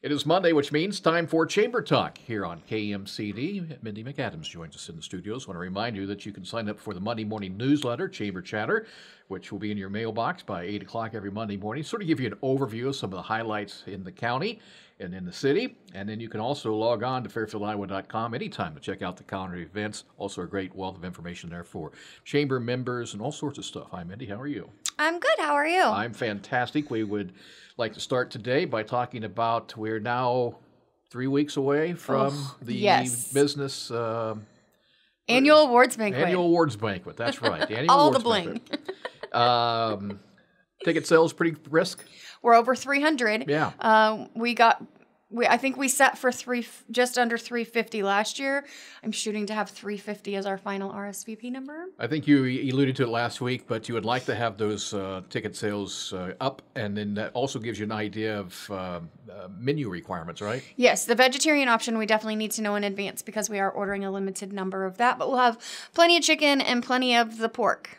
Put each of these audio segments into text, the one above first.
It is Monday, which means time for Chamber Talk here on KMCD. Mendy McAdams joins us in the studios. I want to remind you that you can sign up for the Monday morning newsletter, Chamber Chatter, which will be in your mailbox by 8 o'clock every Monday morning. Sort of give you an overview of some of the highlights in the county and in the city. And then you can also log on to fairfieldiowa.com anytime to check out the calendar events. Also, a great wealth of information there for chamber members and all sorts of stuff. Hi, Mendy. How are you? I'm good. How are you? I'm fantastic. We would like to start today by talking about we're now three weeks away from Oh, the yes. business uh, Annual awards banquet. annual awards banquet. That's right. The annual All the bling. banquet. Um, ticket sales pretty brisk. We're over 300. Yeah. Uh, we got. We, I think we set for three, just under 350 last year. I'm shooting to have 350 as our final RSVP number. I think you alluded to it last week, but you would like to have those uh, ticket sales uh, up, and then that also gives you an idea of uh, uh, menu requirements, right? Yes, the vegetarian option we definitely need to know in advance because we are ordering a limited number of that, but we'll have plenty of chicken and plenty of the pork.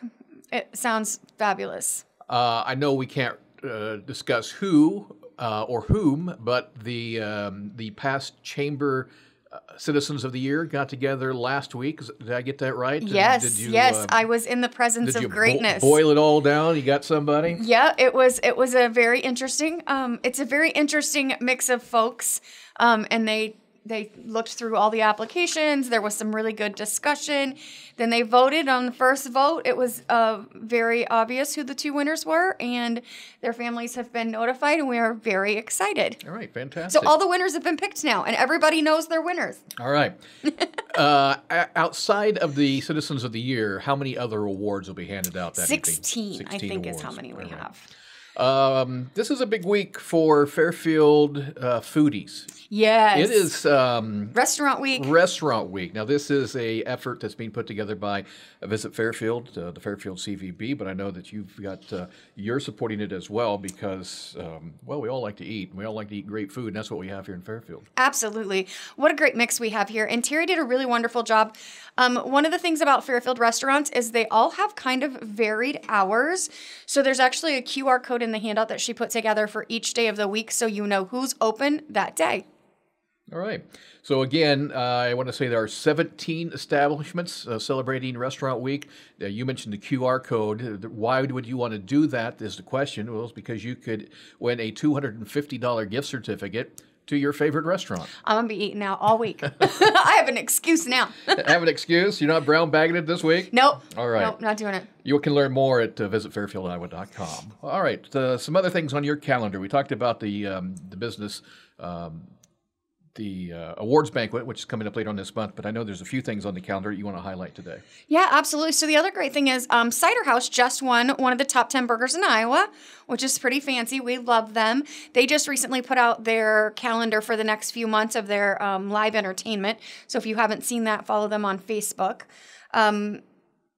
It sounds fabulous. Uh, I know we can't uh, discuss who uh, or whom, but the um, the past chamber uh, citizens of the year got together last week. Did I get that right? Yes, did you, yes, uh, I was in the presence did you of bo- greatness. boil it all down? You got somebody? Yeah, it was it was a very interesting um it's a very interesting mix of folks um and they they looked through all the applications. There was some really good discussion. Then they voted on the first vote. It was uh, very obvious who the two winners were, and their families have been notified, and we are very excited. All right, fantastic. So all the winners have been picked now, and everybody knows they're winners. All right. uh, outside of the Citizens of the Year, how many other awards will be handed out that evening? 16, I think, is how many we right. have. Um, this is a big week for Fairfield uh, foodies. Yes. It is um, Restaurant Week. Restaurant Week. Now, this is a effort that's being put together by Visit Fairfield, uh, the Fairfield CVB. But I know that you've got uh, you're supporting it as well because um, well, we all like to eat. and We all like to eat great food, and that's what we have here in Fairfield. Absolutely. What a great mix we have here. And Terry did a really wonderful job. Um, one of the things about Fairfield restaurants is they all have kind of varied hours. So there's actually a QR code in the handout that she put together for each day of the week so you know who's open that day. All right. So again, uh, I want to say there are 17 establishments uh, celebrating Restaurant Week. Uh, you mentioned the QR code. Uh, Why would you want to do that? Is the question. Well, it's because you could win a $250 gift certificate to your favorite restaurant. I'm to be eating out all week. I have an excuse now. Have an excuse. You're not brown bagging it this week. Nope. All right. Nope, not doing it. You can learn more at uh, visitfairfieldiowa.com. All right, uh, some other things on your calendar. We talked about the um, the business, um, the uh, awards banquet, which is coming up later on this month. But I know there's a few things on the calendar you want to highlight today. Yeah, absolutely. So the other great thing is um, Cider House just won one of the top 10 burgers in Iowa, which is pretty fancy. We love them. They just recently put out their calendar for the next few months of their um, live entertainment. So if you haven't seen that, follow them on Facebook. Um,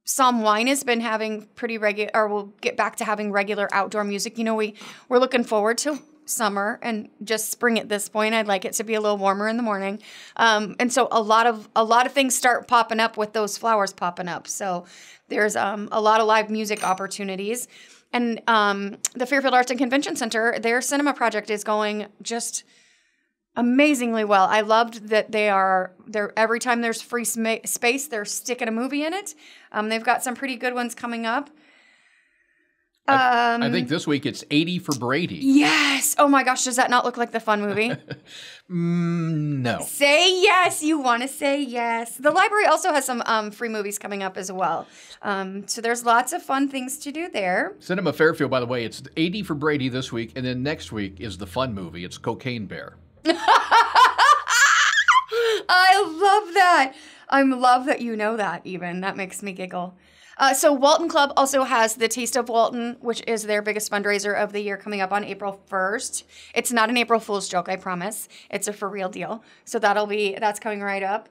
Psalm Wine has been having pretty regular, or we'll get back to having regular outdoor music. You know, we we're looking forward to summer and just spring at this point. I'd like it to be a little warmer in the morning, um, and so a lot of a lot of things start popping up with those flowers popping up. So there's um, a lot of live music opportunities, and um, the Fairfield Arts and Convention Center, their cinema project is going just amazingly well. I loved that they are they're every time there's free sma- space, they're sticking a movie in it. Um, they've got some pretty good ones coming up. Um, I think this week it's 80 for Brady. yes. Oh my gosh, does that not look like the fun movie? Mm, no. say yes. You want to say yes. The library also has some um, free movies coming up as well. Um, so there's lots of fun things to do there. Cinema Fairfield, by the way, it's 80 for Brady this week, and then next week is the fun movie. It's Cocaine Bear. I love that. I love that you know that, even. That makes me giggle. Uh, so, Walton Club also has the Taste of Walton, which is their biggest fundraiser of the year coming up on April 1st. It's not an April Fool's joke, I promise. It's a for real deal. So, that'll be, that's coming right up.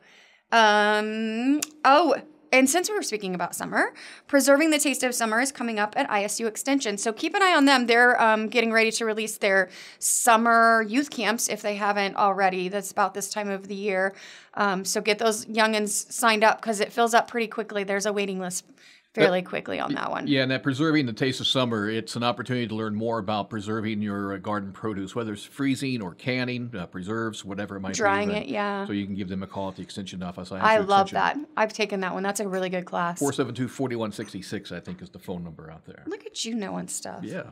Um, oh, and since we were speaking about summer, Preserving the Taste of Summer is coming up at ISU Extension. So keep an eye on them. They're um, getting ready to release their summer youth camps if they haven't already. That's about this time of the year. Um, so get those youngins signed up because it fills up pretty quickly. There's a waiting list fairly quickly on that one. Yeah, and that preserving the taste of summer, it's an opportunity to learn more about preserving your uh, garden produce, whether it's freezing or canning, uh, preserves, whatever it might be. Drying be. it, yeah. So you can give them a call at the extension office. I love that. I've taken that one. That's a really good class. 472 4166, I think, is the phone number out there. Look at you knowing stuff. Yeah.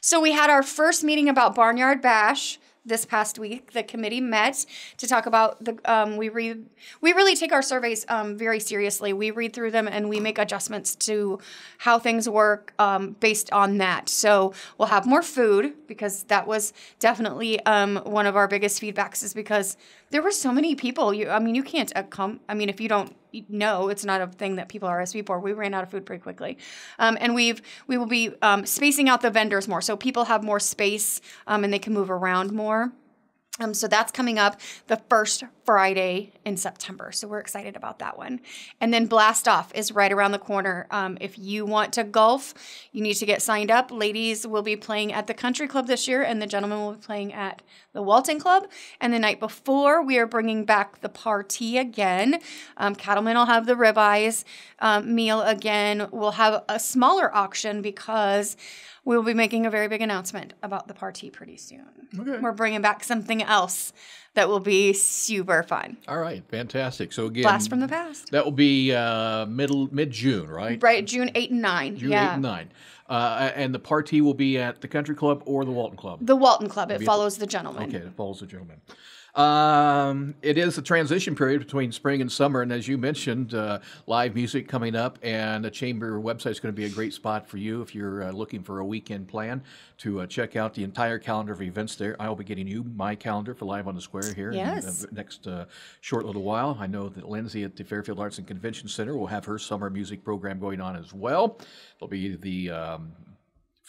So we had our first meeting about Barnyard Bash this past week. The committee met to talk about the. Um, we read. We really take our surveys um, very seriously. We read through them and we make adjustments to how things work um, based on that. So we'll have more food because that was definitely um, one of our biggest feedbacks. Is because there were so many people. You, I mean, you can't uh, come. I mean, if you don't know, it's not a thing that people RSV for. We ran out of food pretty quickly, um, and we've we will be um, spacing out the vendors more, so people have more space um, and they can move around more. Um, so that's coming up the first Friday in September. So we're excited about that one. And then Blast Off is right around the corner. Um, if you want to golf, you need to get signed up. Ladies will be playing at the Country Club this year, and the gentlemen will be playing at the Walton Club. And the night before, we are bringing back the party again. Um, Cattlemen will have the ribeyes um, meal again. We'll have a smaller auction because we will be making a very big announcement about the party pretty soon. Okay. We're bringing back something else that will be super fun. All right, fantastic. So again, Blast from the past. that will be uh, middle mid June, right? Right, June 8 and 9. June yeah. eight and nine, uh, and the party will be at the Country Club or the Walton Club. The Walton Club. It follows the gentleman. Okay, it follows the gentleman. Um, it is a transition period between spring and summer, and as you mentioned, uh, live music coming up, and the chamber website is going to be a great spot for you if you're uh, looking for a weekend plan to uh, check out the entire calendar of events there. I will be getting you my calendar for Live on the Square here Yes. in the next uh, short little while. I know that Lindsay at the Fairfield Arts and Convention Center will have her summer music program going on as well. There'll be the um,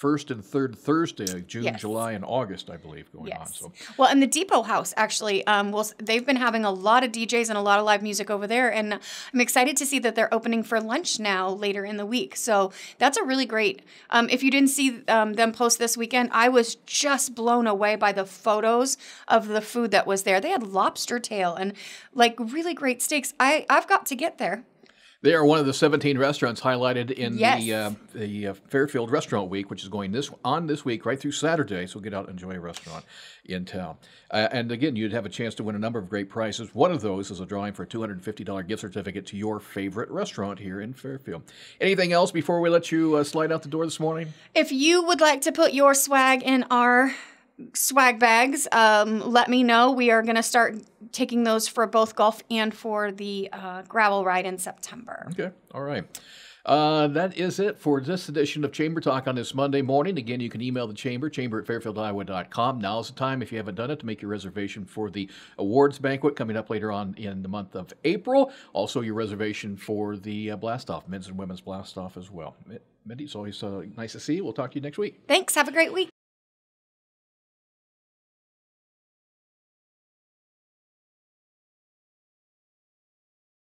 first and third Thursday of June, Yes. July, and August, I believe, going on. So Well, and the Depot House actually, um, will they've been having a lot of DJs and a lot of live music over there, and I'm excited to see that they're opening for lunch now later in the week. So that's a really great. Um, if you didn't see um, them post this weekend, I was just blown away by the photos of the food that was there. They had lobster tail and like really great steaks. I I've got to get there. They are one of the 17 restaurants highlighted in the uh, the uh, Fairfield Restaurant Week, which is going this on this week right through Saturday. So get out and enjoy a restaurant in town. Uh, and again, you'd have a chance to win a number of great prizes. One of those is a drawing for a $250 gift certificate to your favorite restaurant here in Fairfield. Anything else before we let you uh, slide out the door this morning? If you would like to put your swag in our swag bags, um, let me know. We are going to start taking those for both golf and for the uh, gravel ride in September. Okay, all right. Uh, that is it for this edition of Chamber Talk on this Monday morning. Again, you can email the chamber, chamber at fairfieldiowa.com. Now's the time, if you haven't done it, to make your reservation for the awards banquet coming up later on in the month of April. Also, your reservation for the uh, blast off, men's and women's blast off as well. Mendy, it's always uh, nice to see you. We'll talk to you next week. Thanks. Have a great week.